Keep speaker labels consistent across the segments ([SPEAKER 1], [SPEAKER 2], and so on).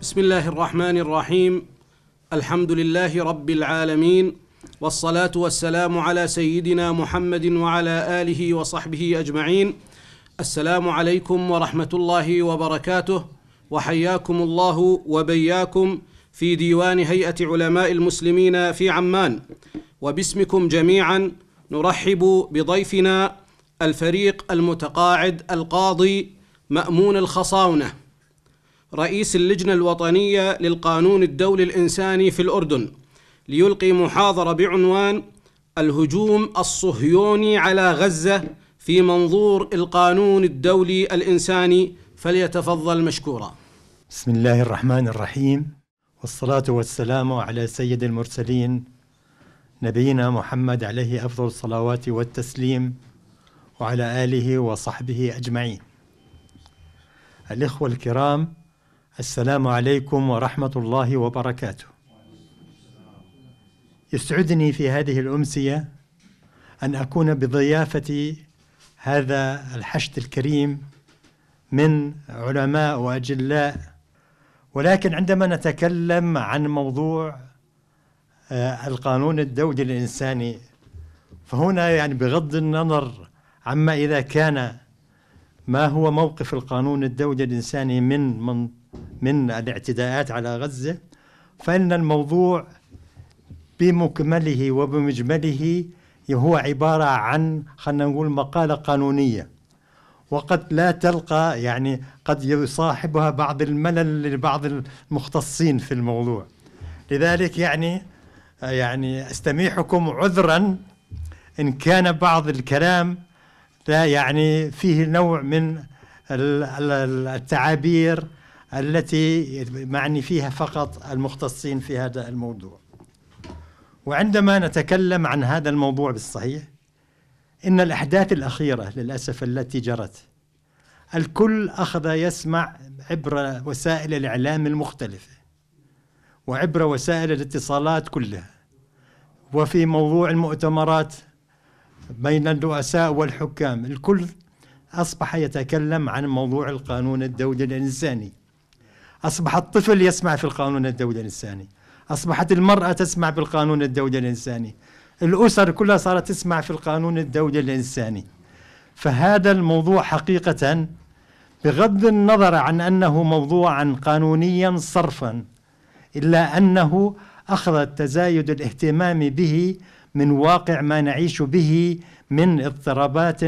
[SPEAKER 1] بسم الله الرحمن الرحيم. الحمد لله رب العالمين والصلاة والسلام على سيدنا محمد وعلى آله وصحبه أجمعين. السلام عليكم ورحمة الله وبركاته وحياكم الله وبياكم في ديوان هيئة علماء المسلمين في عمان. وباسمكم جميعا نرحب بضيفنا الفريق المتقاعد القاضي مأمون الخصاونة. رئيس اللجنة الوطنية للقانون الدولي الإنساني في الأردن ليلقي محاضرة بعنوان الهجوم الصهيوني على غزة في منظور القانون الدولي الإنساني فليتفضل مشكورا.
[SPEAKER 2] بسم الله الرحمن الرحيم والصلاة والسلام على سيد المرسلين نبينا محمد عليه أفضل الصلوات والتسليم وعلى آله وصحبه أجمعين الإخوة الكرام السلام عليكم ورحمة الله وبركاته. يسعدني في هذه الأمسية أن أكون بضيافة هذا الحشد الكريم من علماء وأجلاء ولكن عندما نتكلم عن موضوع آه، القانون الدولي الإنساني فهنا يعني بغض النظر عما إذا كان ما هو موقف القانون الدولي الإنساني من من من الاعتداءات على غزة فإن الموضوع بمكمله وبمجمله هو عبارة عن خلينا نقول مقالة قانونية. وقد لا تلقى يعني قد يصاحبها بعض الملل لبعض المختصين في الموضوع. لذلك يعني يعني استميحكم عذرا إن كان بعض الكلام لا يعني فيه نوع من التعابير التي معني فيها فقط المختصين في هذا الموضوع. وعندما نتكلم عن هذا الموضوع بالصحيح إن الأحداث الأخيرة للأسف التي جرت الكل أخذ يسمع عبر وسائل الإعلام المختلفة وعبر وسائل الاتصالات كلها وفي موضوع المؤتمرات بين الرؤساء والحكام. الكل أصبح يتكلم عن موضوع القانون الدولي الإنساني. أصبح الطفل يسمع في القانون الدولي الإنساني. أصبحت المرأة تسمع بالقانون الدولي الإنساني. الأسر كلها صارت تسمع في القانون الدولي الإنساني. فهذا الموضوع حقيقة بغض النظر عن أنه موضوعا قانونيا صرفا إلا أنه أخذ تزايد الاهتمام به من واقع ما نعيش به من اضطرابات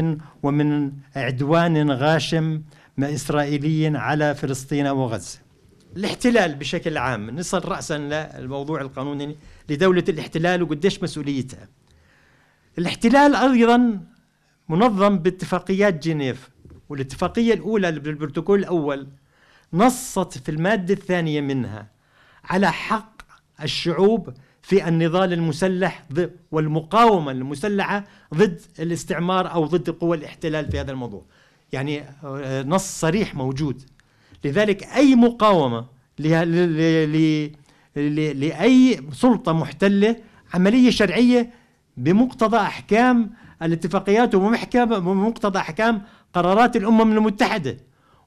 [SPEAKER 2] ومن عدوان غاشم إسرائيلي على فلسطين وغزة. الاحتلال بشكل عام نصل رأسا للموضوع القانوني لدولة الاحتلال وقديش مسؤوليتها الاحتلال أيضا منظم باتفاقيات جنيف والاتفاقية الأولى بالبروتوكول الأول نصت في المادة الثانية منها على حق الشعوب في النضال المسلح والمقاومة المسلحة ضد الاستعمار أو ضد قوى الاحتلال في هذا الموضوع. يعني آه، نص صريح موجود. لذلك أي مقاومة لأي سلطة محتلة عملية شرعية بمقتضى أحكام الاتفاقيات وبمقتضى أحكام قرارات الأمم المتحدة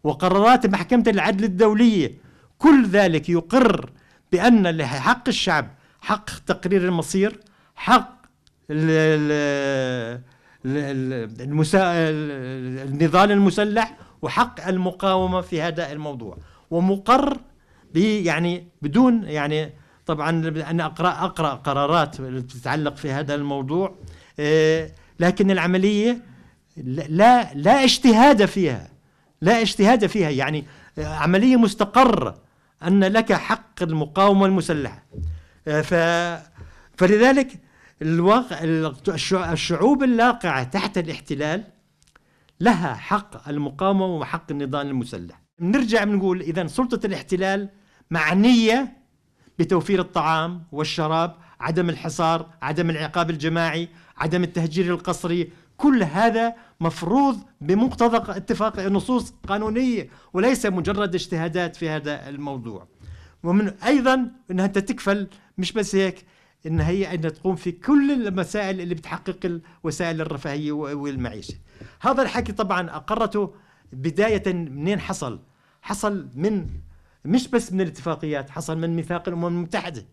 [SPEAKER 2] وقرارات محكمة العدل الدولية. كل ذلك يقر بأن لحق الشعب حق تقرير المصير حق النضال المسلح وحق المقاومة في هذا الموضوع. ومقر يعني بدون يعني طبعا أنا أقرأ أقرأ قرارات تتعلق في هذا الموضوع آه، لكن العملية لا لا اجتهاد فيها. لا اجتهاد فيها. يعني عملية مستقرة أن لك حق المقاومة المسلحة. آه، ف فلذلك الواقع الشعوب اللاقعة تحت الاحتلال لها حق المقاومة وحق النضال المسلح. نرجع بنقول إذا سلطة الاحتلال معنية بتوفير الطعام والشراب عدم الحصار عدم العقاب الجماعي عدم التهجير القسري كل هذا مفروض بمقتضى اتفاق نصوص قانونية وليس مجرد اجتهادات في هذا الموضوع. ومن أيضا أنها تكفل مش بس هيك إن هي أن تقوم في كل المسائل اللي بتحقق وسائل الرفاهية والمعيشة. هذا الحكي طبعا أقرته بداية منين حصل؟ حصل من مش بس من الاتفاقيات حصل من ميثاق الأمم المتحدة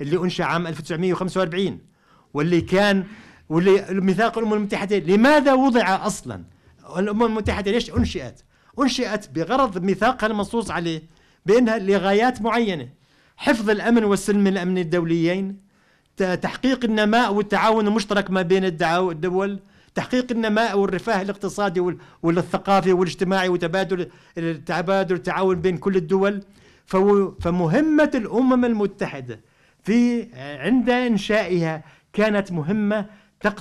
[SPEAKER 2] اللي أنشأ عام 1945 واللي كان واللي ميثاق الأمم المتحدة لماذا وضع أصلا؟ الأمم المتحدة ليش أنشئت؟ أنشئت بغرض ميثاقها المنصوص عليه بأنها لغايات معينة حفظ الأمن والسلم الامن الدوليين تحقيق النماء والتعاون المشترك ما بين الدول تحقيق النماء والرفاه الاقتصادي والثقافي والاجتماعي وتبادل التبادل التعاون بين كل الدول. فمهمة الأمم المتحدة في عند إنشائها كانت مهمة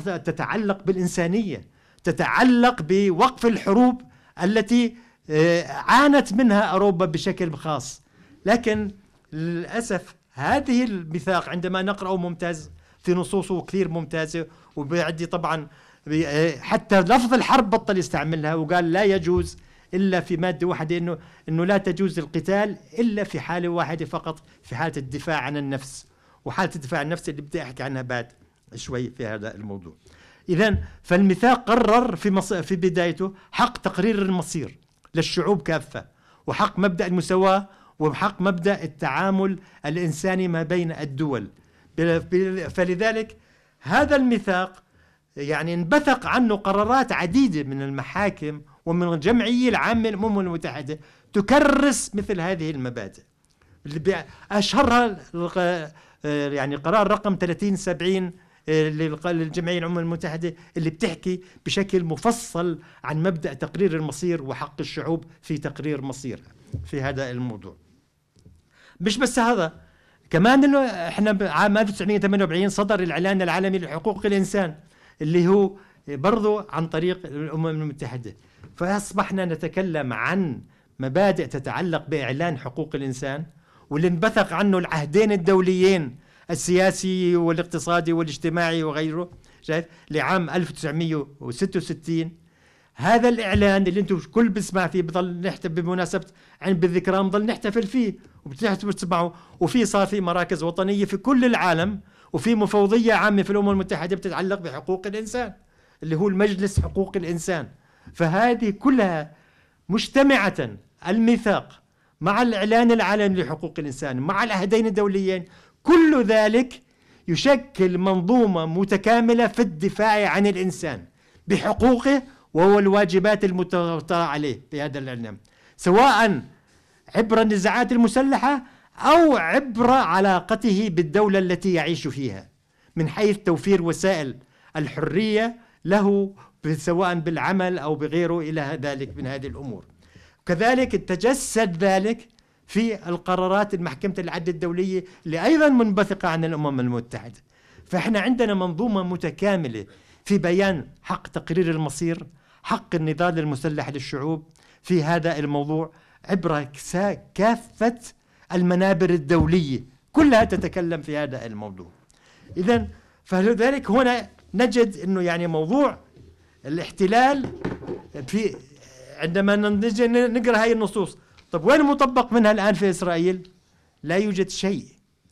[SPEAKER 2] تتعلق بالإنسانية تتعلق بوقف الحروب التي آه، عانت منها أوروبا بشكل خاص. لكن للأسف هذه الميثاق عندما نقرأه ممتاز في نصوصه كثير ممتازة وبيعدي طبعا آه، حتى لفظ الحرب بطل يستعملها وقال لا يجوز إلا في مادة واحدة انه إنه لا تجوز القتال إلا في حالة واحدة فقط في حالة الدفاع عن النفس. وحالة الدفاع عن النفس اللي بدي أحكي عنها بعد شوي في هذا الموضوع. اذا فالميثاق قرر في مص... في بدايته حق تقرير المصير للشعوب كافة وحق مبدأ المساواة وحق مبدأ التعامل الإنساني ما بين الدول. فلذلك هذا الميثاق يعني انبثق عنه قرارات عديدة من المحاكم ومن الجمعية العامة للأمم المتحدة تكرس مثل هذه المبادئ. أشهرها يعني قرار رقم 3070 آه، للجمعية الأمم المتحدة اللي بتحكي بشكل مفصل عن مبدأ تقرير المصير وحق الشعوب في تقرير مصيرها في هذا الموضوع. مش بس هذا. كمان إنه إحنا عام 1948 صدر الإعلان العالمي لحقوق الإنسان اللي هو برضو عن طريق الأمم المتحدة. فأصبحنا نتكلم عن مبادئ تتعلق بإعلان حقوق الإنسان واللي انبثق عنه العهدين الدوليين السياسي والاقتصادي والاجتماعي وغيره شايف؟ لعام 1966 هذا الإعلان اللي أنتم كل بسمع فيه بضل نحتفل بمناسبة عن بالذكرى بضل نحتفل فيه وبتسمعوا وفي صار في مراكز وطنية في كل العالم وفي مفوضية عامة في الأمم المتحدة بتتعلق بحقوق الإنسان اللي هو المجلس حقوق الإنسان. فهذه كلها مجتمعة الميثاق مع الإعلان العالمي لحقوق الإنسان مع العهدين الدوليين. كل ذلك يشكل منظومة متكاملة في الدفاع عن الإنسان بحقوقه وهو الواجبات المتوقعة عليه في هذا الإعلان سواء عبر النزاعات المسلحة أو عبر علاقته بالدولة التي يعيش فيها من حيث توفير وسائل الحرية له سواء بالعمل أو بغيره إلى ذلك من هذه الأمور. كذلك تجسد ذلك في القرارات المحكمة العدل الدولية اللي أيضا منبثقة عن الأمم المتحدة. فإحنا عندنا منظومة متكاملة في بيان حق تقرير المصير حق النضال المسلح للشعوب في هذا الموضوع عبر كافة المنابر الدولية كلها تتكلم في هذا الموضوع. إذا فلذلك هنا نجد أنه يعني موضوع الاحتلال في عندما نجي نقرأ هاي النصوص طب وين مطبق منها الآن في إسرائيل؟ لا يوجد شيء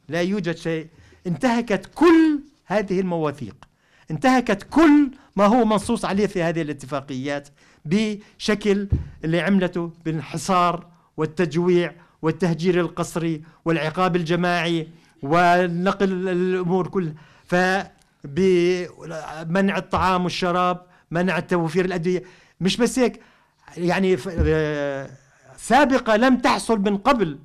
[SPEAKER 2] لا يوجد شيء انتهكت كل هذه المواثيق. انتهكت كل ما هو منصوص عليه في هذه الاتفاقيات بشكل اللي عملته بالحصار والتجويع والتهجير القسري والعقاب الجماعي ونقل الأمور كلها. ف بمنع الطعام والشراب منع توفير الأدوية. مش بس هيك يعني سابقة لم تحصل من قبل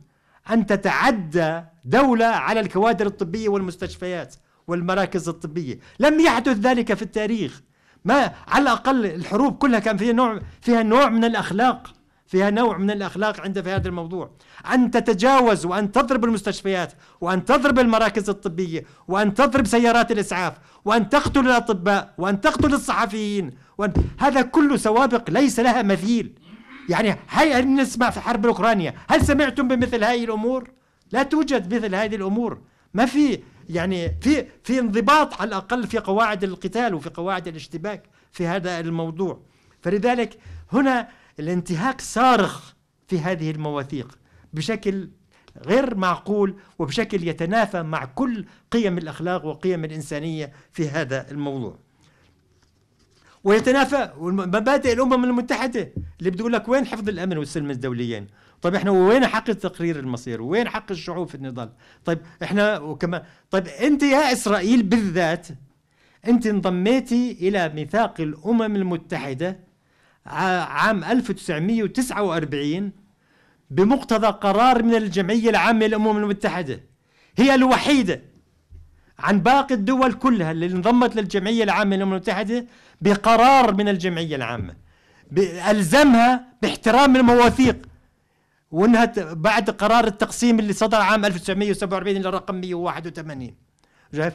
[SPEAKER 2] أن تتعدى دولة على الكوادر الطبية والمستشفيات. والمراكز الطبية. لم يحدث ذلك في التاريخ. ما على الأقل الحروب كلها كان فيها نوع فيها نوع من الأخلاق. فيها نوع من الأخلاق عند في هذا الموضوع. أن تتجاوز وأن تضرب المستشفيات وأن تضرب المراكز الطبية وأن تضرب سيارات الإسعاف وأن تقتل الأطباء وأن تقتل الصحفيين وأن هذا كله سوابق ليس لها مثيل. يعني هي نسمع في حرب أوكرانيا هل سمعتم بمثل هذه الأمور؟ لا توجد مثل هذه الأمور. ما في يعني في في انضباط على الأقل في قواعد القتال وفي قواعد الاشتباك في هذا الموضوع. فلذلك هنا الانتهاك صارخ في هذه المواثيق بشكل غير معقول وبشكل يتنافى مع كل قيم الأخلاق وقيم الإنسانية في هذا الموضوع. ويتنافى مبادئ الأمم المتحدة اللي بتقول لك وين حفظ الأمن والسلم الدوليين؟ طيب إحنا وين حق تقرير المصير؟ وين حق الشعوب في النضال؟ طيب إحنا وكمان طيب أنت يا إسرائيل بالذات أنت انضميتي إلى ميثاق الأمم المتحدة عام 1949 بمقتضى قرار من الجمعية العامة للأمم المتحدة. هي الوحيدة عن باقي الدول كلها اللي انضمت للجمعية العامة للأمم المتحدة بقرار من الجمعية العامة ألزمها باحترام المواثيق. وانها بعد قرار التقسيم اللي صدر عام 1947 إلى رقم 181 شايف؟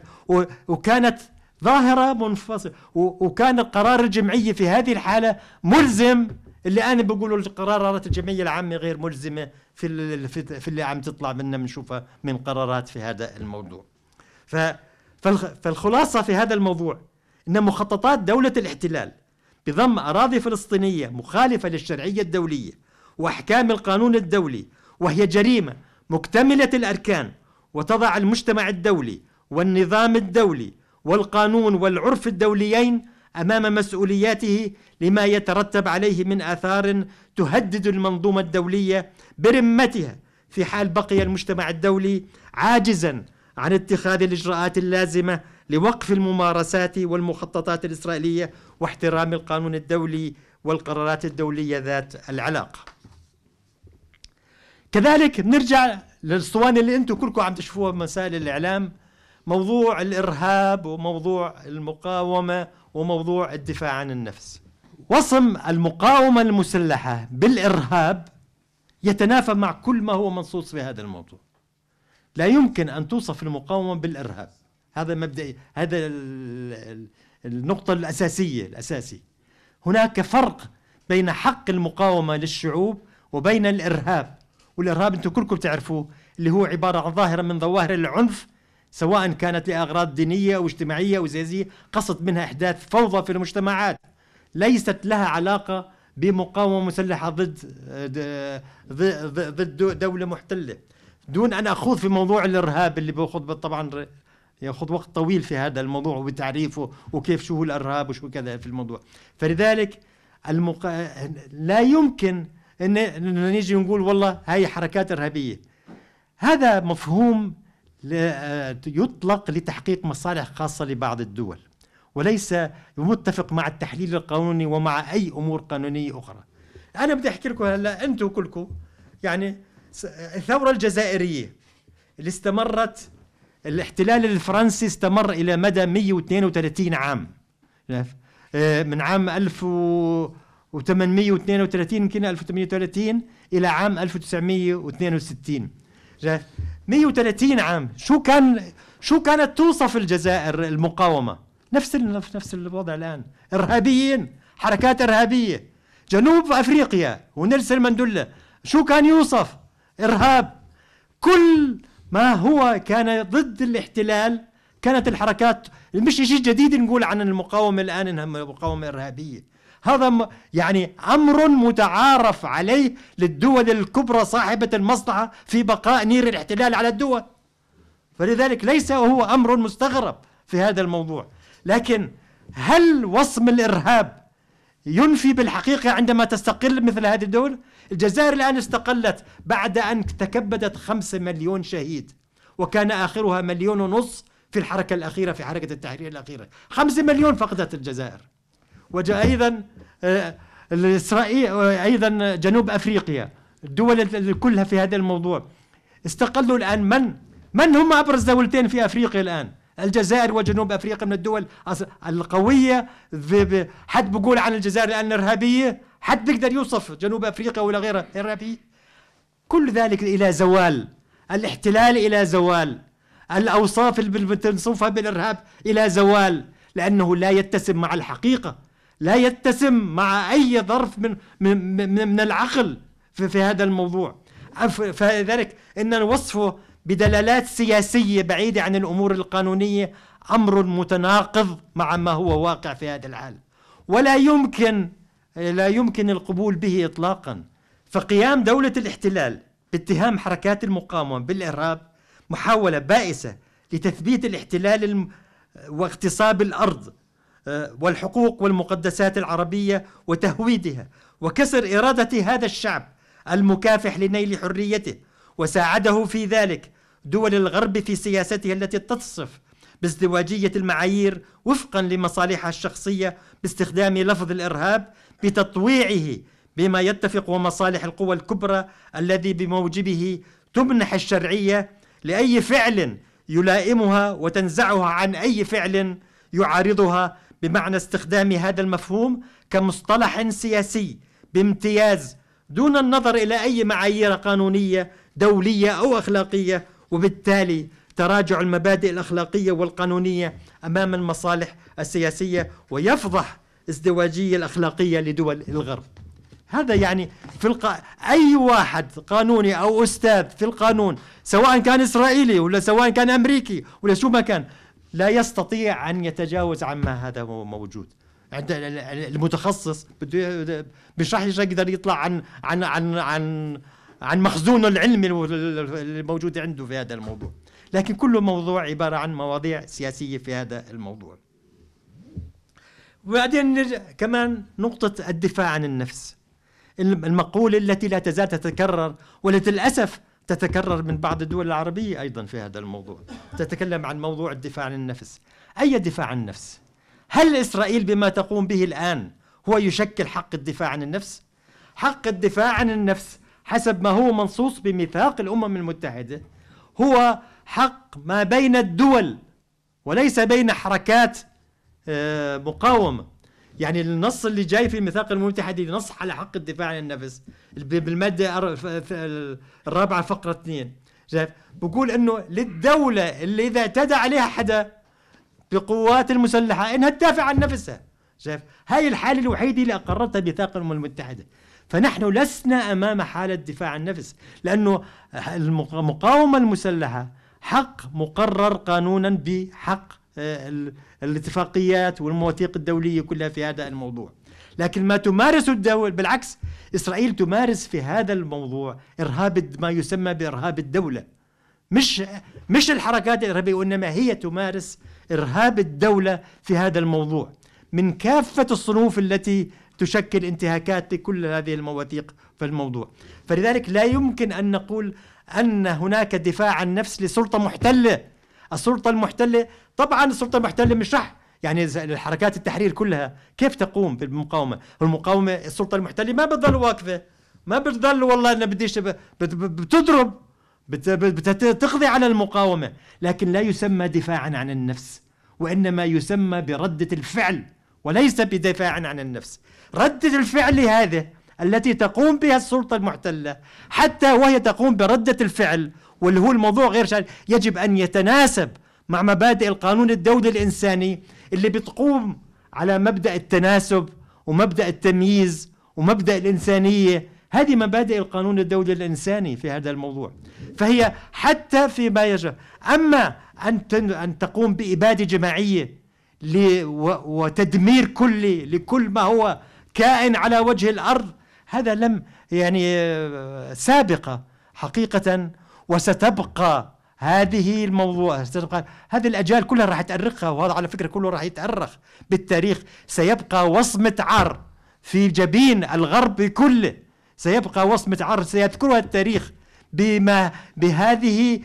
[SPEAKER 2] وكانت ظاهرة منفصلة. وكان قرار الجمعيه في هذه الحالة ملزم. اللي أنا بقولوا القرارات الجمعية العامة غير ملزمة في في اللي عم تطلع منا بنشوفها من قرارات في هذا الموضوع. ف فالخلاصة في هذا الموضوع إن مخططات دولة الاحتلال بضم أراضي فلسطينية مخالفة للشرعية الدولية وأحكام القانون الدولي وهي جريمة مكتملة الأركان وتضع المجتمع الدولي والنظام الدولي والقانون والعرف الدوليين أمام مسؤولياته لما يترتب عليه من آثار تهدد المنظومة الدولية برمتها في حال بقي المجتمع الدولي عاجزا عن اتخاذ الإجراءات اللازمة لوقف الممارسات والمخططات الإسرائيلية واحترام القانون الدولي والقرارات الدولية ذات العلاقة. كذلك نرجع للأسطوانة اللي أنتم كلكم عم تشوفوها بمسائل الإعلام موضوع الإرهاب وموضوع المقاومة وموضوع الدفاع عن النفس. وصم المقاومة المسلحة بالإرهاب يتنافى مع كل ما هو منصوص في هذا الموضوع. لا يمكن أن توصف المقاومة بالإرهاب. هذا مبدئي هذا النقطة الأساسية الأساسي. هناك فرق بين حق المقاومة للشعوب وبين الإرهاب. والارهاب أنتم كلكم تعرفوه اللي هو عبارة عن ظاهرة من ظواهر العنف سواء كانت لأغراض دينية أو اجتماعية أو قصد منها إحداث فوضى في المجتمعات. ليست لها علاقة بمقاومة مسلحة ضد ضد دولة محتلة. دون أن أخوض في موضوع الإرهاب اللي باخذ طبعا ياخذ وقت طويل في هذا الموضوع وبتعريفه وكيف شو هو الإرهاب وشو كذا في الموضوع. فلذلك المقا... لا يمكن إن نيجي نقول والله هاي حركات إرهابية. هذا مفهوم يطلق لتحقيق مصالح خاصة لبعض الدول وليس متفق مع التحليل القانوني ومع أي أمور قانونية أخرى. أنا بدي أحكي لكم هلأ أنتم كلكم يعني الثورة الجزائرية اللي استمرت الاحتلال الفرنسي استمر إلى مدى 132 عام. آه، من عام 1000 و832 يمكن 1830 إلى عام 1962 130 عام. شو كان شو كانت توصف الجزائر المقاومة؟ نفس نفس الوضع الآن. إرهابيين حركات إرهابية. جنوب أفريقيا ونيلسون ماندولا شو كان يوصف؟ إرهاب. كل ما هو كان ضد الاحتلال كانت الحركات مش شيء جديد نقول عن المقاومة الآن إنها مقاومة إرهابية. هذا يعني أمر متعارف عليه للدول الكبرى صاحبة المصلحة في بقاء نير الاحتلال على الدول. فلذلك ليس هو أمر مستغرب في هذا الموضوع. لكن هل وصم الإرهاب ينفي بالحقيقة عندما تستقل مثل هذه الدول؟ الجزائر الآن استقلت بعد أن تكبدت خمسة مليون شهيد وكان آخرها مليون ونص في الحركة الأخيرة في حركة التحرير الأخيرة. خمسة مليون فقدت الجزائر. وجاء أيضا آه، اسرائيل آه، أيضا جنوب أفريقيا الدول كلها في هذا الموضوع. استقلوا الآن من؟ من هم أبرز دولتين في أفريقيا الآن؟ الجزائر وجنوب أفريقيا من الدول القوية حد بيقول عن الجزائر الآن إرهابية حد بيقدر يوصف جنوب أفريقيا ولا غيرها إرهابية؟ كل ذلك إلى زوال الاحتلال إلى زوال الأوصاف اللي بتنصفها بالإرهاب إلى زوال لأنه لا يتسم مع الحقيقة. لا يتسم مع أي ظرف من, من, من, العقل في, في هذا الموضوع. فلذلك أن وصفه بدلالات سياسية بعيدة عن الأمور القانونية أمر متناقض مع ما هو واقع في هذا الحال ولا يمكن لا يمكن القبول به إطلاقا. فقيام دولة الاحتلال باتهام حركات المقاومة بالإرهاب محاولة بائسة لتثبيت الاحتلال واغتصاب الأرض والحقوق والمقدسات العربية وتهويدها وكسر إرادة هذا الشعب المكافح لنيل حريته وساعده في ذلك دول الغرب في سياستها التي تتصف بازدواجية المعايير وفقا لمصالحها الشخصية باستخدام لفظ الإرهاب بتطويعه بما يتفق ومصالح القوى الكبرى الذي بموجبه تمنح الشرعية لأي فعل يلائمها وتنزعها عن أي فعل يعارضها بمعنى استخدام هذا المفهوم كمصطلح سياسي بامتياز دون النظر إلى أي معايير قانونية دولية أو أخلاقية. وبالتالي تراجع المبادئ الأخلاقية والقانونية أمام المصالح السياسية ويفضح ازدواجية الأخلاقية لدول الغرب. هذا يعني في الق... أي واحد قانوني أو أستاذ في القانون سواء كان إسرائيلي ولا سواء كان أمريكي ولا شو ما كان لا يستطيع أن يتجاوز عما هذا موجود. عند المتخصص بده مش راح يقدر يطلع عن عن عن عن عن مخزونه العلمي الموجود عنده في هذا الموضوع. لكن كل موضوع عبارة عن مواضيع سياسية في هذا الموضوع. وبعدين نرجع كمان نقطة الدفاع عن النفس. المقولة التي لا تزال تتكرر والتي للأسف تتكرر من بعض الدول العربية أيضا في هذا الموضوع. تتكلم عن موضوع الدفاع عن النفس. أي دفاع عن النفس؟ هل إسرائيل بما تقوم به الآن هو يشكل حق الدفاع عن النفس؟ حق الدفاع عن النفس حسب ما هو منصوص بميثاق الأمم المتحدة هو حق ما بين الدول وليس بين حركات آه، مقاومة. يعني النص اللي جاي في الميثاق الأمم المتحدة نص على حق الدفاع عن النفس. بالمادة الرابعة فقرة اثنين. شايف؟ بقول إنه للدولة اللي إذا اعتدى عليها حدا بقوات المسلحة إنها تدافع عن نفسها. شايف؟ هاي الحالة الوحيدة اللي اقرتها ميثاق الامم المتحدة. فنحن لسنا أمام حالة دفاع عن النفس لأنه المقاومة المسلحة حق مقرر قانونا بحق الاتفاقيات والمواثيق الدولية كلها في هذا الموضوع. لكن ما تمارس الدول بالعكس إسرائيل تمارس في هذا الموضوع إرهاب ما يسمى بإرهاب الدولة. مش مش الحركات الإرهابية وإنما هي تمارس إرهاب الدولة في هذا الموضوع. من كافة الصنوف التي تشكل انتهاكات لكل هذه المواثيق في الموضوع. فلذلك لا يمكن أن نقول أن هناك دفاع عن نفس لسلطة محتلة. السلطة المحتلة طبعا السلطة المحتلة مش رح يعني الحركات التحرير كلها كيف تقوم بالمقاومة؟ المقاومة السلطة المحتلة ما بتضل واقفة. ما بتضل والله أنا بديش بتضرب. بتقضي على المقاومة. لكن لا يسمى دفاعا عن النفس وإنما يسمى بردة الفعل وليس بدفاع عن النفس. ردة الفعل هذه التي تقوم بها السلطة المحتلة حتى وهي تقوم بردة الفعل واللي هو الموضوع غير شان يجب أن يتناسب مع مبادئ القانون الدولي الإنساني اللي بتقوم على مبدأ التناسب ومبدأ التمييز ومبدأ الإنسانية. هذه مبادئ القانون الدولي الإنساني في هذا الموضوع. فهي حتى فيما يجب أما أن أن تقوم بإبادة جماعية وتدمير كلي لكل ما هو كائن على وجه الأرض هذا لم يعني آه، سابقة حقيقة وستبقى هذه الموضوع هذه الأجيال كلها راح تأرخها وهذا على فكرة كله راح يتأرخ بالتاريخ. سيبقى وصمة عار في جبين الغرب كله. سيبقى وصمة عار سيذكرها التاريخ بما بهذه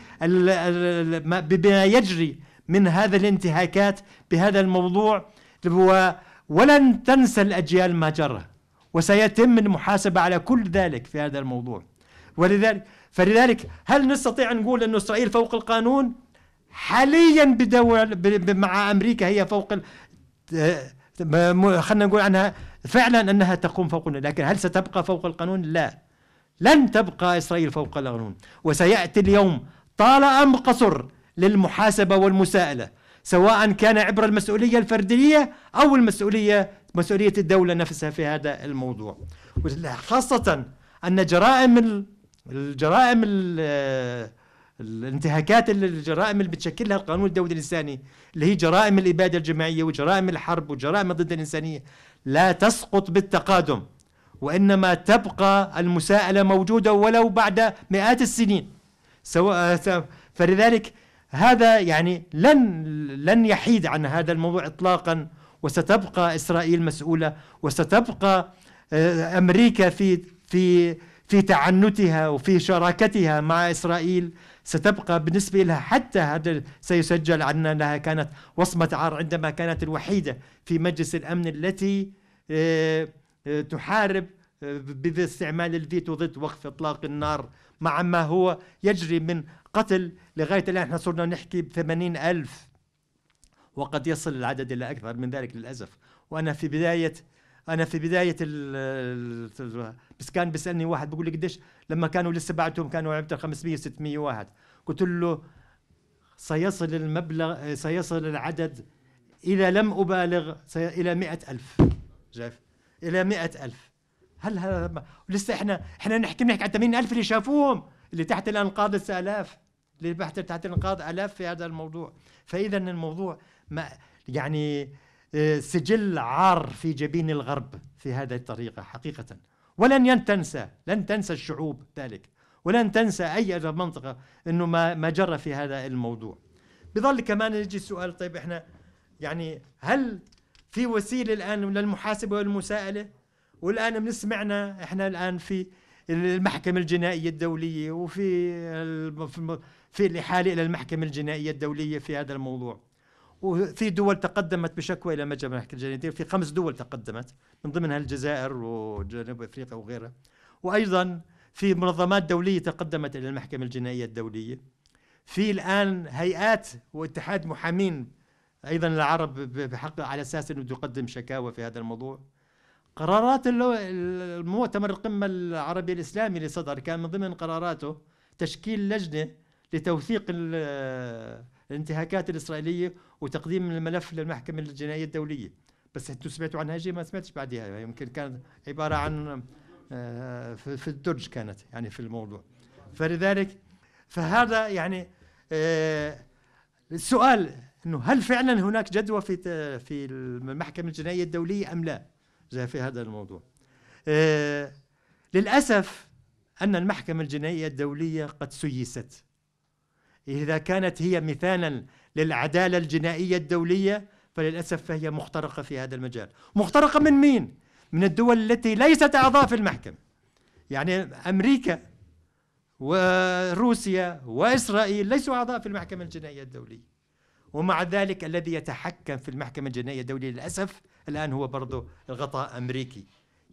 [SPEAKER 2] بما يجري من هذا الانتهاكات بهذا الموضوع. ولن تنسى الأجيال ما جرى وسيتم المحاسبة على كل ذلك في هذا الموضوع. ولذلك فلذلك هل نستطيع نقول أن إسرائيل فوق القانون؟ حاليا بدول مع أمريكا هي فوق خلينا نقول عنها فعلا أنها تقوم فوق لكن هل ستبقى فوق القانون؟ لا. لن تبقى إسرائيل فوق القانون. وسيأتي اليوم طال أم قصر للمحاسبة والمساءلة سواء كان عبر المسؤولية الفردية أو المسؤولية مسؤولية الدولة نفسها في هذا الموضوع. خاصة أن جرائم الجرائم الانتهاكات الجرائم اللي بتشكلها القانون الدولي الإنساني اللي هي جرائم الإبادة الجماعية وجرائم الحرب وجرائم ضد الإنسانية لا تسقط بالتقادم وإنما تبقى المساءلة موجودة ولو بعد مئات السنين. سواء فلذلك هذا يعني لن لن يحيد عن هذا الموضوع اطلاقا وستبقى إسرائيل مسؤولة وستبقى آه، أمريكا في في في تعنتها وفي شراكتها مع إسرائيل ستبقى بالنسبة لها حتى هذا سيسجل عنا أنها كانت وصمة عار عندما كانت الوحيدة في مجلس الأمن التي آه، آه، تحارب آه، باستعمال الفيتو ضد وقف إطلاق النار. مع ما هو يجري من قتل لغاية الآن إحنا صرنا نحكي بثمانين ألف. وقد يصل العدد إلى أكثر من ذلك للأسف. وأنا في بداية أنا في بداية ال بس كان بيسألني واحد بيقول لي قديش لما كانوا لسه بعتهم كانوا عبت 500 600 واحد. قلت له سيصل المبلغ سيصل العدد إذا لم أبالغ إلى مئة ألف. شايف؟ إلى مئة ألف. هل هذا لسه إحنا إحنا نحكي بنحكي عن 80 ألف اللي شافوهم اللي تحت الأنقاض لسه آلاف اللي تحت الأنقاض آلاف في هذا الموضوع. فإذا الموضوع ما يعني سجل عار في جبين الغرب في هذه الطريقة حقيقة. ولن تنسى لن تنسى الشعوب ذلك ولن تنسى أي منطقة أنه ما, ما جرى في هذا الموضوع. بظل كمان يجي السؤال طيب إحنا يعني هل في وسيلة الآن للمحاسبة والمساءلة؟ والآن بنسمعنا إحنا الآن في المحكمة الجنائية الدولية وفي في الإحالة إلى المحكمة الجنائية الدولية في هذا الموضوع. وفي دول تقدمت بشكوى إلى محكمه الجنائيه في خمس دول تقدمت من ضمنها الجزائر وجنوب أفريقيا وغيرها. وأيضا في منظمات دولية تقدمت إلى المحكمة الجنائية الدولية. في الآن هيئات واتحاد محامين أيضا العرب بحق على أساس إنه تقدم شكاوى في هذا الموضوع. قرارات المؤتمر القمة العربي الإسلامي اللي صدر كان من ضمن قراراته تشكيل لجنة لتوثيق الانتهاكات الإسرائيلية وتقديم الملف للمحكمة الجنائية الدولية. بس أنتم سمعتوا عنها شيء؟ ما سمعتش بعدها يمكن كانت عبارة عن آه، في الدرج كانت يعني في الموضوع. فلذلك فهذا يعني آه، السؤال إنه هل فعلا هناك جدوى في في المحكمة الجنائية الدولية أم لا؟ في هذا الموضوع. آه، للأسف أن المحكمة الجنائية الدولية قد سيست. إذا كانت هي مثالا للعدالة الجنائية الدولية فللأسف فهي مخترقة في هذا المجال. مخترقة من مين؟ من الدول التي ليست أعضاء في المحكمة. يعني أمريكا وروسيا وإسرائيل ليسوا أعضاء في المحكمة الجنائية الدولية. ومع ذلك الذي يتحكم في المحكمة الجنائية الدولية للأسف الآن هو برضه الغطاء أمريكي.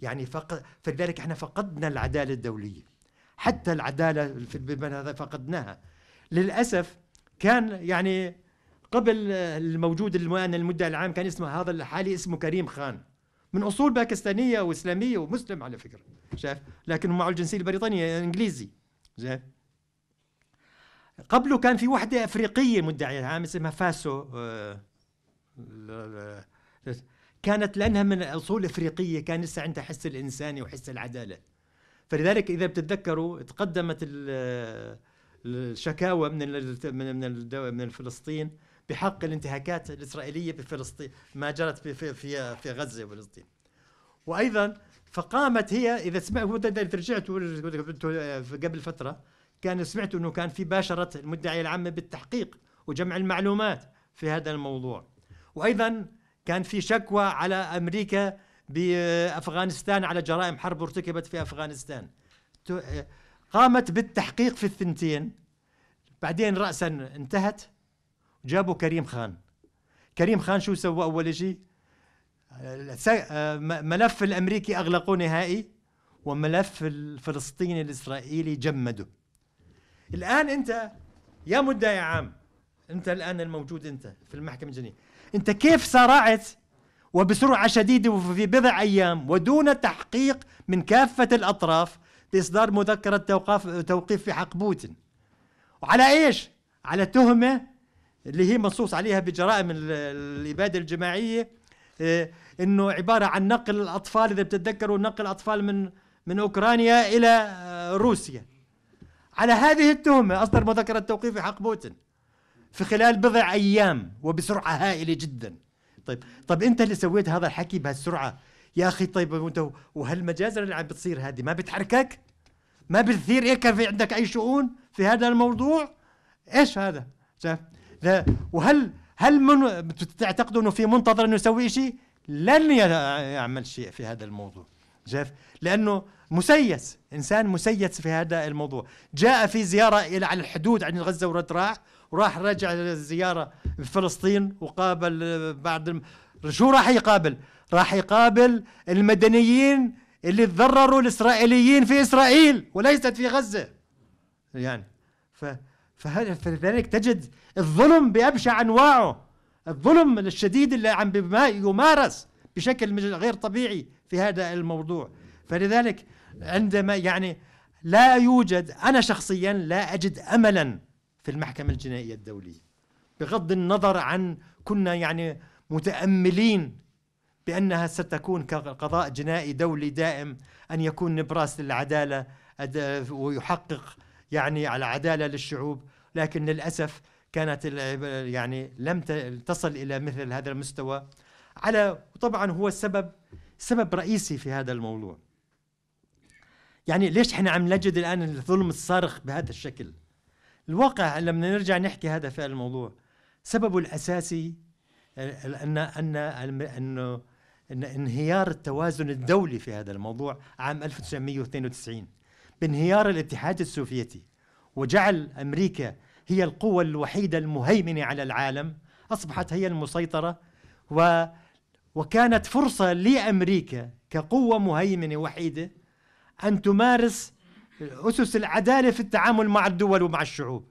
[SPEAKER 2] يعني فق... فلذلك إحنا فقدنا العدالة الدولية. حتى العدالة في فقدناها؟ للأسف كان يعني قبل الموجود الان المدعي العام كان اسمه هذا الحالي اسمه كريم خان. من أصول باكستانية وإسلامية ومسلم على فكرة شايف؟ لكن معه الجنسية البريطانية إنجليزي شايف قبله كان في وحدة أفريقية مدعية عام اسمها فاسو آه، كانت لأنها من أصول أفريقية كان لسه عندها حس الإنساني وحس العدالة. فلذلك إذا بتتذكروا تقدمت الشكاوى من من من من الفلسطين بحق الانتهاكات الإسرائيلية بفلسطين ما جرت في في في, غزة وفلسطين. وأيضا فقامت هي إذا سمعت رجعتوا قبل فترة كان سمعت إنه كان في باشرت المدعية العامة بالتحقيق وجمع المعلومات في هذا الموضوع. وأيضا كان في شكوى على أمريكا بأفغانستان على جرائم حرب ارتكبت في أفغانستان. قامت بالتحقيق في الثنتين. بعدين رأسا انتهت. جابوا كريم خان. كريم خان شو سوى أول شيء ملف الأمريكي أغلقوه نهائي وملف الفلسطيني الإسرائيلي جمده الآن أنت يا مدعي عام أنت الآن الموجود أنت في المحكمة الجنائية. أنت كيف سارعت وبسرعة شديدة وفي بضع أيام ودون تحقيق من كافة الأطراف بإصدار مذكرة توقيف توقيف في حق بوتين. وعلى إيش؟ على تهمة اللي هي منصوص عليها بجرائم الإبادة الجماعية آه، إنه عبارة عن نقل الأطفال إذا بتتذكروا نقل الأطفال من من أوكرانيا إلى آه، روسيا. على هذه التهمة أصدر مذكرة توقيف في حق بوتين. في خلال بضع أيام وبسرعة هائلة جدا. طيب طب أنت اللي سويت هذا الحكي بهالسرعة؟ يا أخي طيب وانت وهالمجازر اللي عم بتصير هذه ما بتحركك؟ ما بتثير هيك في عندك أي شؤون في هذا الموضوع؟ إيش هذا؟ شايف؟ وهل هل من تعتقدوا إنه في منتظر إنه يسوي شيء لن يعمل شيء في هذا الموضوع شايف؟ لأنه مسيس إنسان مسيس في هذا الموضوع. جاء في زيارة إلى على الحدود عن غزة ورد راح وراح رجع الزيارة في فلسطين وقابل بعد شو راح يقابل؟ راح يقابل المدنيين اللي تضرروا الإسرائيليين في إسرائيل وليست في غزة. يعني ف فلذلك تجد الظلم بأبشع أنواعه. الظلم الشديد اللي عم يمارس بشكل غير طبيعي في هذا الموضوع. فلذلك عندما يعني لا يوجد أنا شخصيا لا أجد أملا في المحكمة الجنائية الدولية بغض النظر عن كنا يعني متأملين بأنها ستكون كقضاء جنائي دولي دائم أن يكون نبراس للعدالة ويحقق يعني على عدالة للشعوب. لكن للأسف كانت يعني لم تصل إلى مثل هذا المستوى. على طبعا هو السبب سبب رئيسي في هذا الموضوع. يعني ليش إحنا عم نجد الآن الظلم الصارخ بهذا الشكل؟ الواقع لما نرجع نحكي هذا في الموضوع سببه الأساسي أن أن أنه أن انهيار التوازن الدولي في هذا الموضوع عام 1992 بانهيار الاتحاد السوفيتي وجعل أمريكا هي القوة الوحيدة المهيمنة على العالم أصبحت هي المسيطرة و وكانت فرصة لأمريكا كقوة مهيمنة وحيدة أن تمارس أسس العدالة في التعامل مع الدول ومع الشعوب.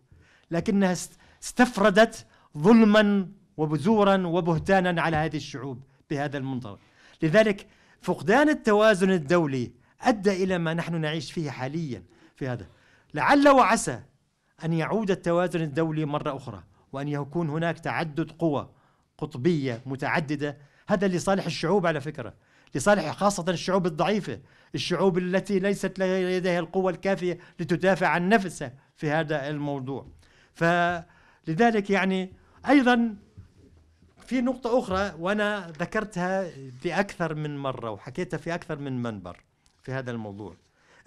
[SPEAKER 2] لكنها استفردت ظلما وبزورا وبهتانا على هذه الشعوب بهذا المنطلق لذلك فقدان التوازن الدولي أدى إلى ما نحن نعيش فيه حاليا في هذا. لعل وعسى أن يعود التوازن الدولي مرة أخرى وأن يكون هناك تعدد قوى قطبية متعددة. هذا لصالح الشعوب على فكرة لصالح خاصة الشعوب الضعيفة الشعوب التي ليست لديها القوة الكافية لتدافع عن نفسها في هذا الموضوع. فلذلك يعني أيضا في نقطة أخرى وأنا ذكرتها في أكثر من مرة وحكيتها في أكثر من منبر في هذا الموضوع.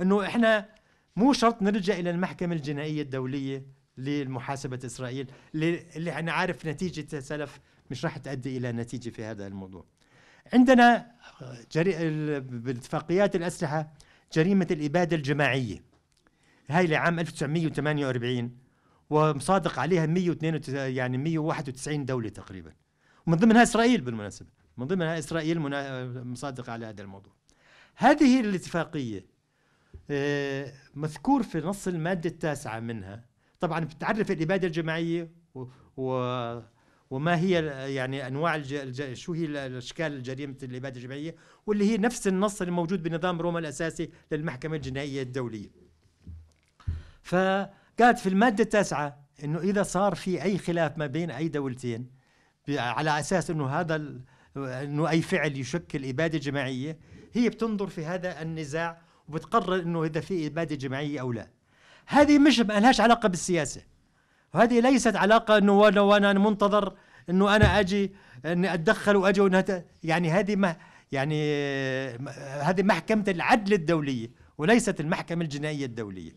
[SPEAKER 2] أنه إحنا مو شرط نرجع إلى المحكمة الجنائية الدولية لمحاسبة إسرائيل اللي أنا عارف نتيجة سلف مش راح تؤدي إلى نتيجة في هذا الموضوع. عندنا جري... باتفاقيات الأسلحة جريمة الإبادة الجماعية. هاي لعام 1948 ومصادق عليها 192 يعني 191 دولة تقريبا. ومن ضمنها إسرائيل بالمناسبة. من ضمنها إسرائيل مصادقة على هذا الموضوع. هذه الاتفاقية. آه، مذكور في نص المادة التاسعة منها. طبعا بتعرف الإبادة الجماعية و, وما هي يعني أنواع الج... الج... شو هي الأشكال الجريمة الاباده الجماعية واللي هي نفس النص الموجود بنظام روما الأساسي للمحكمة الجنائية الدولية. فقالت في المادة التاسعة إنه إذا صار في أي خلاف ما بين أي دولتين على أساس إنه هذا. إنه أي فعل يشكل اباده جماعيه هي بتنظر في هذا النزاع وبتقرر إنه إذا في إبادة جماعية أو لا. هذه مش ما لهاش علاقة بالسياسة. وهذه ليست علاقة أنه وأنا منتظر أنه أنا أجي أني أتدخل وأجي وأنها يعني هذه ما يعني هذه محكمة العدل الدولية وليست المحكمة الجنائية الدولية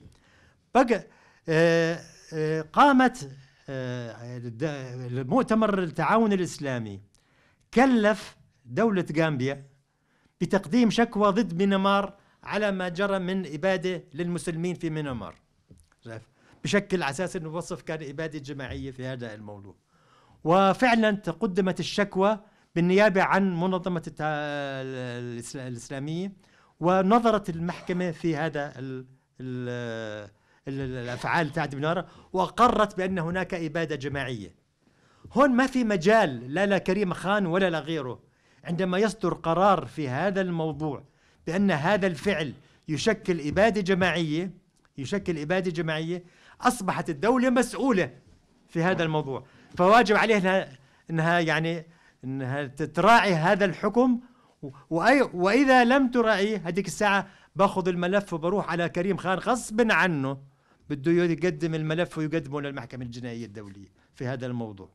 [SPEAKER 2] بقى آه، آه، قامت المؤتمر التعاون الإسلامي كلف دولة غامبيا بتقديم شكوى ضد مينمار على ما جرى من إبادة للمسلمين في مينمار. بشكل على أساس إنه وصف كان إبادة جماعية في هذا الموضوع. وفعلا تقدمت الشكوى بالنيابة عن منظمة الإسلامية ونظرت المحكمة في هذا ال ال الأفعال تاعت بنارة واقرت بأن هناك إبادة جماعية. هون ما في مجال لا لكريم خان ولا لغيره عندما يصدر قرار في هذا الموضوع بأن هذا الفعل يشكل إبادة جماعية يشكل إبادة جماعية أصبحت الدولة مسؤولة في هذا الموضوع. فواجب عليها أنها يعني أنها تراعي هذا الحكم. وأي وإذا لم تراعيه هذيك الساعة باخذ الملف وبروح على كريم خان غصبا عنه. بده يقدم الملف ويقدمه للمحكمة الجنائية الدولية في هذا الموضوع.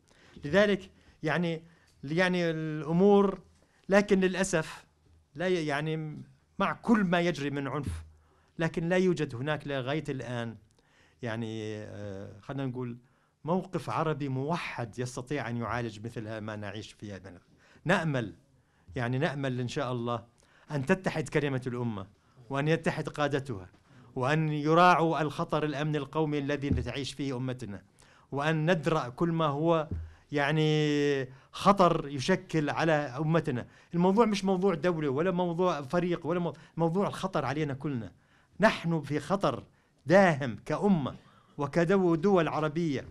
[SPEAKER 2] لذلك يعني يعني الأمور لكن للأسف لا يعني مع كل ما يجري من عنف لكن لا يوجد هناك لغاية الآن يعني آه، خلينا نقول موقف عربي موحد يستطيع أن يعالج مثل ما نعيش فيه نأمل يعني نأمل إن شاء الله أن تتحد كلمة الأمة وأن يتحد قادتها. وأن يراعوا الخطر الأمن القومي الذي تعيش فيه أمتنا. وأن ندرأ كل ما هو يعني خطر يشكل على أمتنا. الموضوع مش موضوع دولة ولا موضوع فريق ولا موضوع الخطر علينا كلنا. نحن في خطر داهم كأمة وكدول عربية.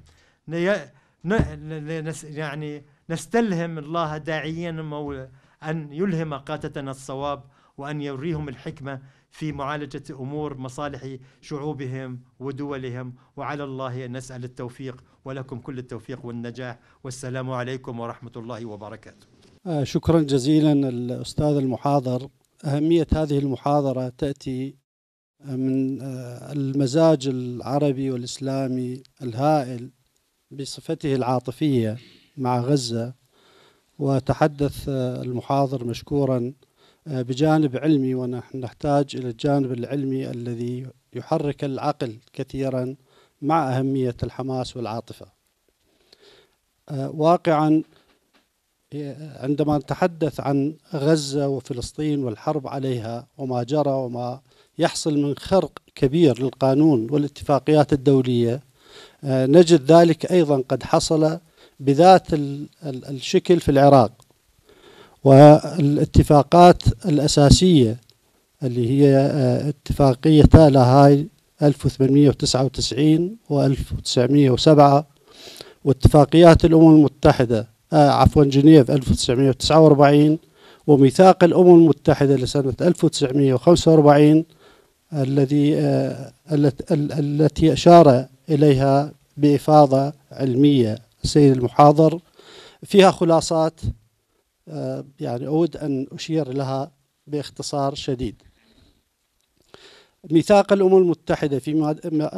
[SPEAKER 2] يعني نستلهم الله داعيا أن يلهم قادتنا الصواب وأن يريهم الحكمة. في معالجة أمور مصالح شعوبهم ودولهم. وعلى الله نسأل التوفيق ولكم كل التوفيق والنجاح. والسلام عليكم ورحمة الله وبركاته.
[SPEAKER 3] آه، شكرا جزيلا الأستاذ المحاضر. أهمية هذه المحاضرة تأتي من آه، المزاج العربي والإسلامي الهائل بصفته العاطفية مع غزة. وتحدث آه، المحاضر مشكورا آه، بجانب علمي ونحن نحتاج إلى الجانب العلمي الذي يحرك العقل كثيرا مع أهمية الحماس والعاطفة. واقعا عندما نتحدث عن غزة وفلسطين والحرب عليها وما جرى وما يحصل من خرق كبير للقانون والاتفاقيات الدولية آه، نجد ذلك أيضا قد حصل بذات الشكل في العراق. والاتفاقات الأساسية اللي هي اتفاقية لاهاي 1899 و 1907 واتفاقيات الأمم المتحدة آه عفوا جنيف 1949 وميثاق الأمم المتحدة لسنة 1945 الذي آه، التي أشار إليها بإفاضة علمية. السيد المحاضر فيها خلاصات يعني أود أن أشير لها باختصار شديد. ميثاق الأمم المتحدة في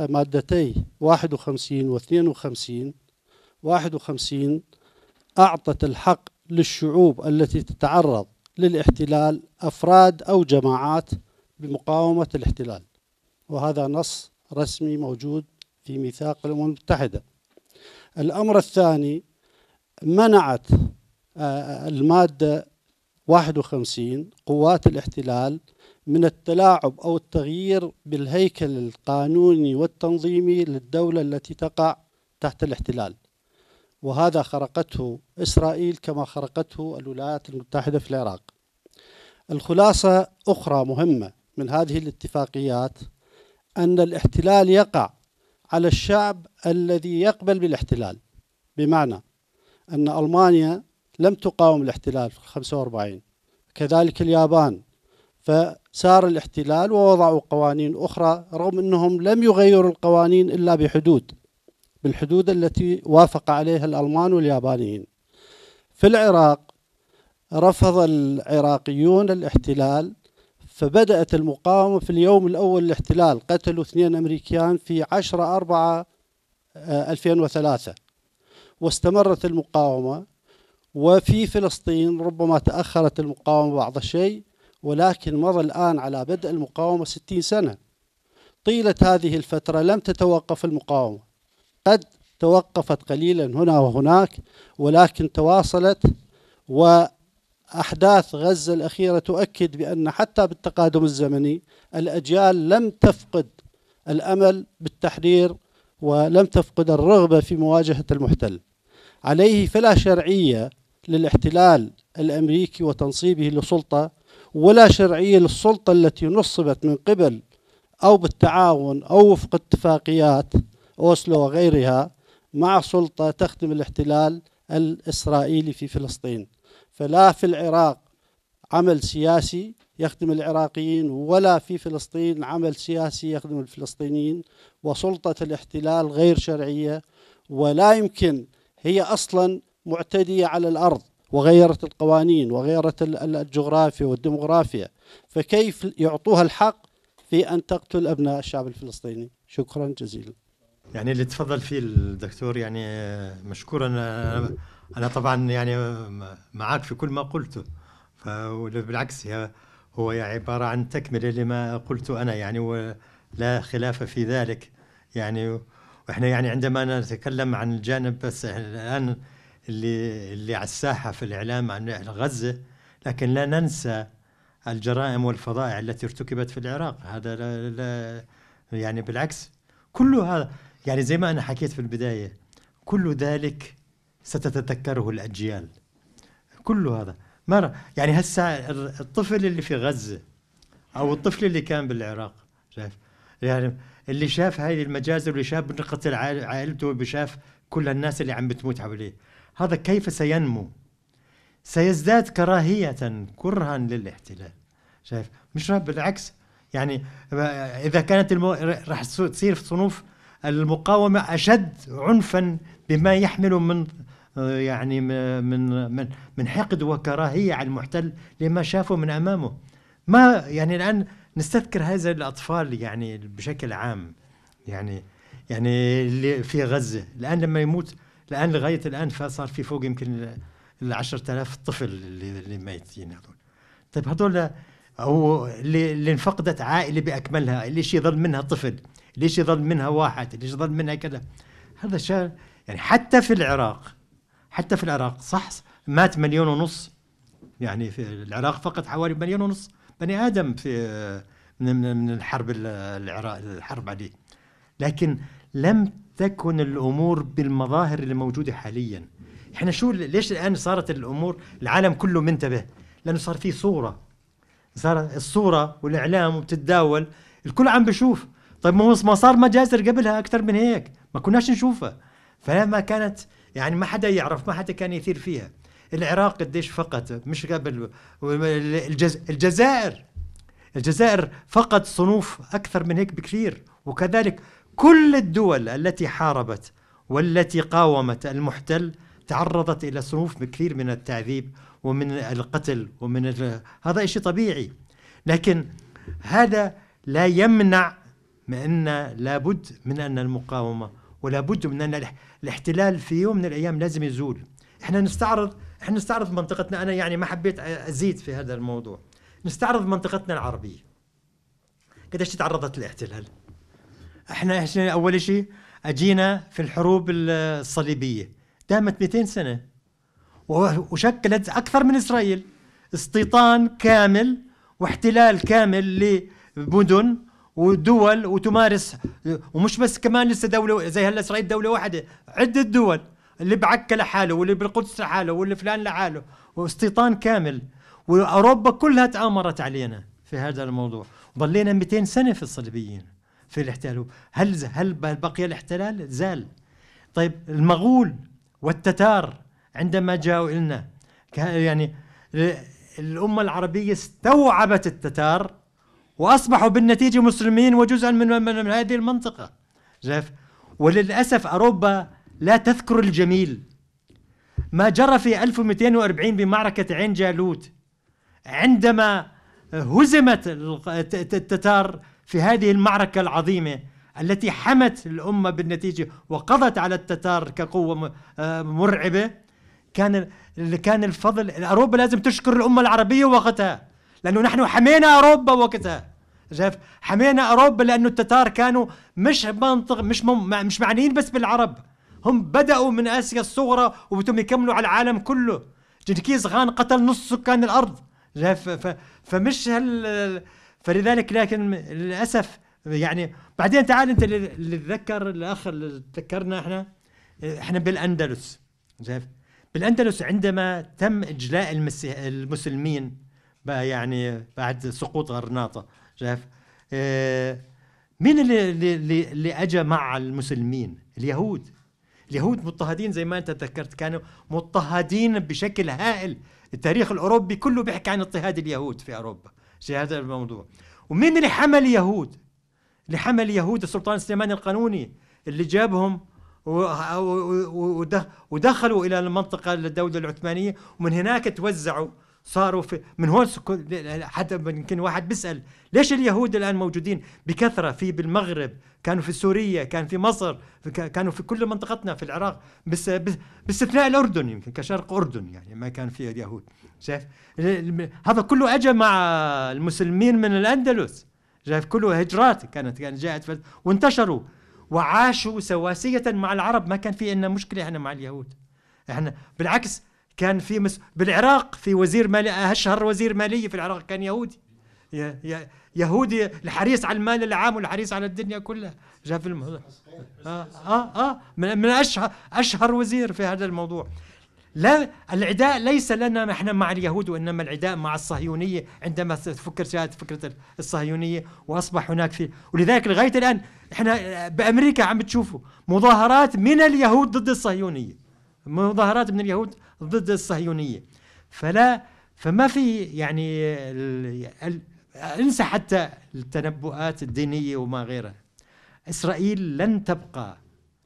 [SPEAKER 3] مادتي 51 و 52 51 أعطت الحق للشعوب التي تتعرض للاحتلال أفراد أو جماعات بمقاومة الاحتلال. وهذا نص رسمي موجود في ميثاق الأمم المتحدة. الأمر الثاني منعت آه، المادة 51 قوات الاحتلال من التلاعب أو التغيير بالهيكل القانوني والتنظيمي للدولة التي تقع تحت الاحتلال. وهذا خرقته إسرائيل كما خرقته الولايات المتحدة في العراق. الخلاصة أخرى مهمة من هذه الاتفاقيات أن الاحتلال يقع على الشعب الذي يقبل بالاحتلال. بمعنى أن ألمانيا لم تقاوم الاحتلال في 45 كذلك اليابان. فسار الاحتلال ووضعوا قوانين أخرى رغم أنهم لم يغيروا القوانين إلا بحدود بالحدود التي وافق عليها الألمان واليابانيين. في العراق رفض العراقيون الاحتلال فبدأت المقاومة في اليوم الأول للاحتلال قتلوا اثنين أمريكان في 10 4 2003 واستمرت المقاومة وفي فلسطين ربما تأخرت المقاومة بعض الشيء ولكن مضى الآن على بدء المقاومة 60 سنة. طيلة هذه الفترة لم تتوقف المقاومة. قد توقفت قليلا هنا وهناك ولكن تواصلت و أحداث غزة الأخيرة تؤكد بأن حتى بالتقادم الزمني الأجيال لم تفقد الأمل بالتحرير ولم تفقد الرغبة في مواجهة المحتل. عليه فلا شرعية للاحتلال الأمريكي وتنصيبه لسلطة ولا شرعية للسلطة التي نصبت من قبل أو بالتعاون أو وفق اتفاقيات أوسلو وغيرها مع سلطة تخدم الاحتلال الإسرائيلي في فلسطين. فلا في العراق عمل سياسي يخدم العراقيين ولا في فلسطين عمل سياسي يخدم الفلسطينيين. وسلطة الاحتلال غير شرعية ولا يمكن هي أصلا معتدية على الأرض وغيرت القوانين وغيرت الجغرافيا والديمغرافيا فكيف يعطوها الحق في أن تقتل أبناء الشعب الفلسطيني؟ شكرا جزيلا.
[SPEAKER 2] يعني اللي تفضل فيه الدكتور يعني مشكورا أنا طبعا يعني معك في كل ما قلته فبالعكس هو عبارة عن تكملة لما قلته أنا يعني ولا خلاف في ذلك. يعني وإحنا يعني عندما نتكلم عن الجانب بس الآن اللي اللي على الساحة في الإعلام عن غزة لكن لا ننسى الجرائم والفظائع التي ارتكبت في العراق. هذا لا لا يعني بالعكس كل هذا يعني زي ما أنا حكيت في البداية كل ذلك ستتذكره الأجيال. كل هذا. ما يعني هسه الطفل اللي في غزة أو الطفل اللي كان بالعراق شايف؟ يعني اللي شاف هذه المجازر واللي شاف قتل عائلته وشاف كل الناس اللي عم بتموت حواليه. هذا كيف سينمو؟ سيزداد كراهية كرها للاحتلال. شايف؟ مش بالعكس. يعني إذا كانت المو... راح تصير في صنوف المقاومة أشد عنفا بما يحمل من يعني من من من حقد وكراهية على المحتل لما شافه من أمامه. ما يعني الآن نستذكر هذا الأطفال يعني بشكل عام. يعني يعني اللي في غزة. الآن لما يموت الآن لغاية الآن صار في فوق يمكن ال 10000 طفل اللي, اللي ميتين هذول. طيب هذول أو اللي, اللي انفقدت عائلة بأكملها ليش يظل منها طفل ليش يظل منها واحد ليش يظل منها كذا. هذا شيء يعني حتى في العراق حتى في العراق صح مات مليون ونص. يعني في العراق فقط حوالي مليون ونص بني آدم في من من الحرب العراق الحرب عليه. لكن لم تكن الأمور بالمظاهر اللي موجودة حاليا. إحنا شو ليش الآن صارت الأمور العالم كله منتبه؟ لأنه صار في صورة. صار الصورة والإعلام وبتتداول. الكل عم بشوف. طيب ما صار مجازر قبلها أكثر من هيك؟ ما كناش نشوفها. فلما كانت يعني ما حدا يعرف ما حدا كان يثير فيها. العراق قديش فقط مش قبل الجز... الجزائر. الجزائر فقد صنوف أكثر من هيك بكثير. وكذلك كل الدول التي حاربت والتي قاومت المحتل تعرضت إلى صنوف بكثير من التعذيب ومن القتل ومن هذا شيء طبيعي. لكن هذا لا يمنع من أن لابد من أن المقاومة ولابد من أن الاحتلال في يوم من الأيام لازم يزول. إحنا نستعرض إحنا نستعرض منطقتنا. أنا يعني ما حبيت أزيد في هذا الموضوع. نستعرض منطقتنا العربية. قديش تعرضت للاحتلال؟ إحنا إحنا اول شيء اجينا في الحروب الصليبية. دامت 200 سنة. وشكلت أكثر من إسرائيل. استيطان كامل واحتلال كامل لمدن ودول وتمارس ومش بس كمان لسه دولة زي هلا إسرائيل دولة واحدة. عدة دول. اللي بعكا لحاله واللي بالقدس لحاله واللي فلان لحاله. واستيطان كامل. وأوروبا كلها تآمرت علينا في هذا الموضوع. ظلينا 200 سنة في الصليبيين. في الاحتلال. هل هل بقي الاحتلال؟ زال. طيب المغول والتتار عندما جاءوا لنا يعني الأمة العربية استوعبت التتار وأصبحوا بالنتيجة مسلمين وجزءا من, من, من هذه المنطقة. شايف؟ وللأسف أوروبا لا تذكر الجميل. ما جرى في 1240 بمعركة عين جالوت عندما هزمت التتار في هذه المعركة العظيمة التي حمت الأمة بالنتيجة وقضت على التتار كقوة آه، مرعبة كان كان الفضل اوروبا لازم تشكر الأمة العربية وقتها لأنه نحن حمينا أوروبا وقتها. شايف؟ حمينا أوروبا لأنه التتار كانوا مش منطق مش مم مش معنيين بس بالعرب. هم بدأوا من آسيا الصغرى وبدهم يكملوا على العالم كله. جنكيز خان قتل نص سكان الأرض. شايف؟ فمش هال فلذلك لكن للأسف يعني بعدين تعال أنت اللي تذكر الاخ اللي تذكرنا إحنا. إحنا بالأندلس شايف؟ بالأندلس عندما تم إجلاء المسلمين يعني بعد سقوط غرناطة شايف؟ آه مين اللي اللي اللي اجى مع المسلمين؟ اليهود. اليهود مضطهدين زي ما أنت تذكرت كانوا مضطهدين بشكل هائل. التاريخ الأوروبي كله بيحكي عن اضطهاد اليهود في أوروبا. في هذا الموضوع. ومين اللي حمل اليهود اللي حمل اليهود السلطان سليمان القانوني اللي جابهم ودخلوا إلى المنطقة الدولة العثمانية ومن هناك توزعوا صاروا في من هون حتى يمكن واحد بيسأل ليش اليهود الآن موجودين؟ بكثرة في بالمغرب كانوا في سوريا كان في مصر كانوا في كل منطقتنا في العراق بس باستثناء الأردن يمكن كشرق أردن يعني ما كان فيه اليهود شايف؟ هذا كله أجى مع المسلمين من الأندلس شايف؟ كله هجرات كانت كانت جاءت وانتشروا وعاشوا سواسية مع العرب ما كان في عندنا مشكلة إحنا مع اليهود. إحنا بالعكس كان في مس... بالعراق في وزير مالي أشهر وزير ماليه في العراق كان يهودي. يهودي الحريص على المال العام والحريص على الدنيا كلها. جاء في الموضوع آه آه آه من, من أشهر أشهر وزير في هذا الموضوع. لا العداء ليس لنا إحنا مع اليهود وإنما العداء مع الصهيونية. عندما تفكر فكرة الصهيونية وأصبح هناك في ولذلك لغاية الآن إحنا بأمريكا عم بتشوفوا مظاهرات من اليهود ضد الصهيونية. مظاهرات من اليهود ضد الصهيونية. فلا فما في يعني انسى حتى التنبؤات الدينية وما غيرها. إسرائيل لن تبقى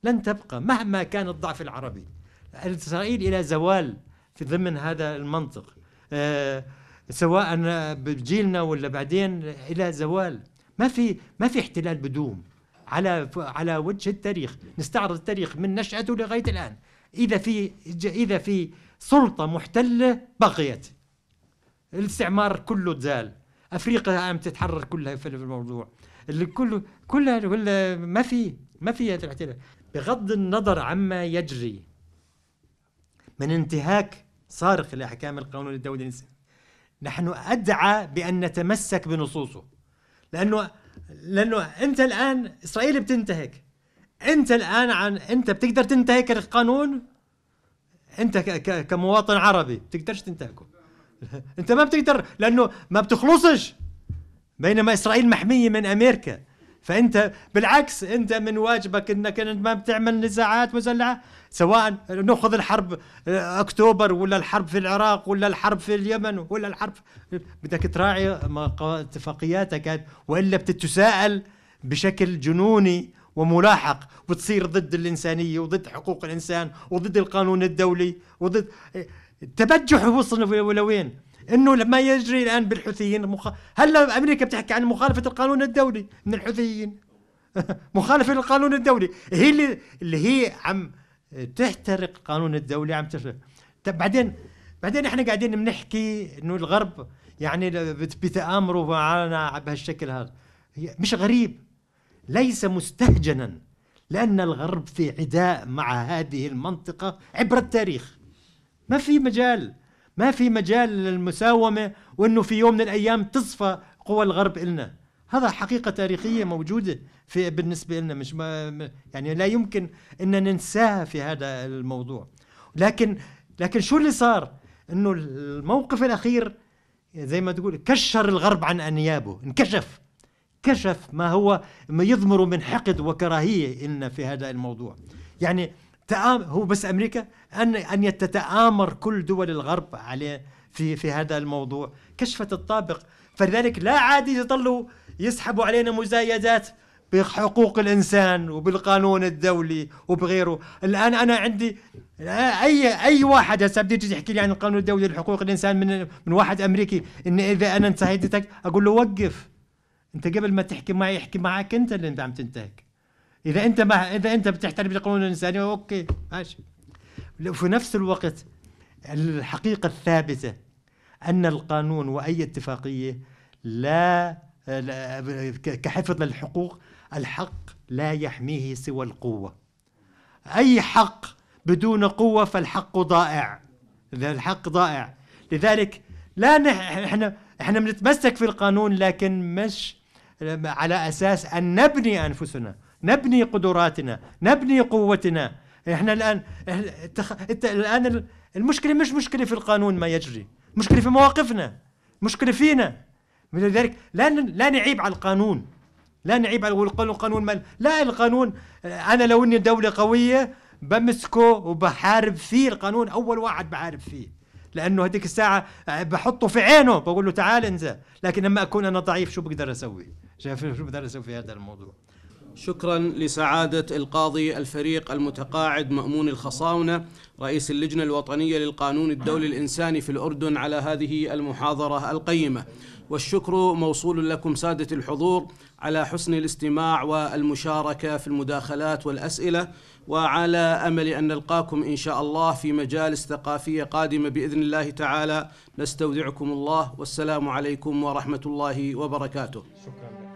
[SPEAKER 2] لن تبقى مهما كان الضعف العربي. إسرائيل إلى زوال في ضمن هذا المنطق. آه سواء بجيلنا ولا بعدين إلى زوال. ما في ما في احتلال بدوم على على وجه التاريخ. نستعرض التاريخ من نشأته لغاية الآن. إذا في إذا في سلطة محتلة بقيت. الاستعمار كله تزال. أفريقيا عم تتحرر كلها في الموضوع. اللي كله كلها ما في ما في هذا الاحتلال. بغض النظر عما يجري. من انتهاك صارخ لأحكام القانون الدولي. الإنساني نحن أدعى بأن نتمسك بنصوصه. لأنه لأنه أنت الآن إسرائيل بتنتهك. أنت الآن عن أنت بتقدر تنتهك القانون أنت كمواطن عربي بتقدرش تنتهكه أنت ما بتقدر لأنه ما بتخلصش. بينما إسرائيل محمية من أمريكا. فأنت بالعكس أنت من واجبك إنك ما بتعمل نزاعات مسلحه سواء نأخذ الحرب آه، أكتوبر ولا الحرب في العراق ولا الحرب في اليمن ولا الحرب بدك تراعي اتفاقياتك وإلا بتتساءل بشكل جنوني وملاحق وتصير ضد الإنسانية وضد حقوق الإنسان وضد القانون الدولي وضد تبجح وصل ولوين إنه لما يجري الآن بالحوثيين مخ... هلا أمريكا بتحكي عن مخالفة القانون الدولي؟ من الحوثيين. مخالفة للقانون الدولي. هي اللي اللي هي عم تحترق القانون الدولي عم تحترق. طب بعدين بعدين إحنا قاعدين بنحكي إنه الغرب يعني بتآمروا معنا بهالشكل هذا. مش غريب. ليس مستهجنا لأن الغرب في عداء مع هذه المنطقة عبر التاريخ. ما في مجال ما في مجال للمساومة وأنه في يوم من الأيام تصفى قوى الغرب إلنا. هذا حقيقة تاريخية موجودة في بالنسبة لنا مش ما يعني لا يمكن أن ننساها في هذا الموضوع. لكن لكن شو اللي صار؟ إنه الموقف الأخير زي ما تقول كشر الغرب عن أنيابه انكشف. كشف ما هو ما يضمر من حقد وكراهية إن في هذا الموضوع. يعني هو بس أمريكا ان أن تتآمر كل دول الغرب عليه في في هذا الموضوع. كشفت الطابق. فلذلك لا عادي يظلوا يسحبوا علينا مزايدات بحقوق الإنسان وبالقانون الدولي وبغيره. الآن أنا عندي أي أي واحد هسه بدي تيجي تحكي لي عن القانون الدولي لحقوق الإنسان من من واحد أمريكي إن إذا أنا انتهيت أقول له وقف. انت قبل ما تحكي معي احكي معك انت اللي انت عم تنتهك. إذا انت ما إذا انت بتحترم القانون الإنساني أوكي ماشي. وفي نفس الوقت الحقيقة الثابتة أن القانون وأي اتفاقية لا كحفظ للحقوق الحق لا يحميه سوى القوة. أي حق بدون قوة فالحق ضائع. الحق ضائع. لذلك لا نح إحنا إحنا بنتمسك في القانون لكن مش على أساس أن نبني أنفسنا نبني قدراتنا نبني قوتنا. إحنا الآن الآن المشكلة مش مشكلة في القانون ما يجري مشكلة في مواقفنا مشكلة فينا. لذلك لا لا نعيب على القانون لا نعيب على القانون مال لا القانون أنا لو إني دولة قوية بمسكه وبحارب فيه القانون أول واحد بحارب فيه. لأنه هذيك الساعة بحطه في عينه. بقول له تعال انزل. لكن لما أكون أنا ضعيف شو بقدر أسوي؟ شايف شو بقدر أسوي في هذا الموضوع؟
[SPEAKER 1] شكرا لسعادة القاضي الفريق المتقاعد مأمون الخصاونة رئيس اللجنة الوطنية للقانون الدولي الإنساني في الأردن على هذه المحاضرة القيمة. والشكر موصول لكم سادة الحضور على حسن الاستماع والمشاركة في المداخلات والأسئلة. وعلى أمل أن نلقاكم إن شاء الله في مجالس ثقافية قادمة بإذن الله تعالى. نستودعكم الله. والسلام عليكم ورحمة الله وبركاته.
[SPEAKER 2] شكرا.